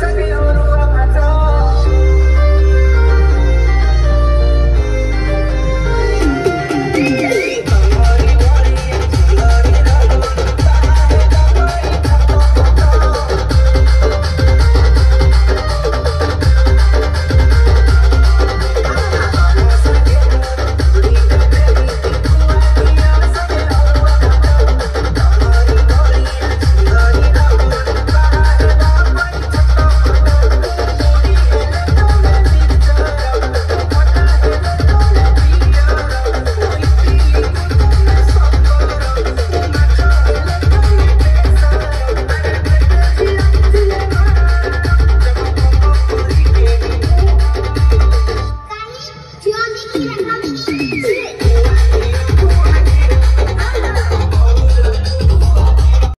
Sabi.